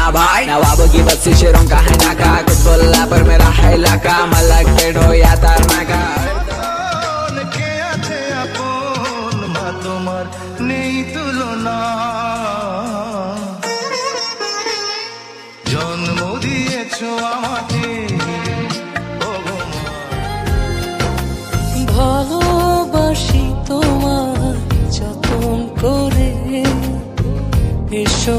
की बस्ती शेरों का है नाका कुछ बोला पर मेरा है इलाका मलक पेट हो या तारनाका কে আছে আপন মা তোমার নেই তুলনা জন্ম দিয়েছো আমাকে ও গো মা। ভালোবাসি তোমার যতন করে এসো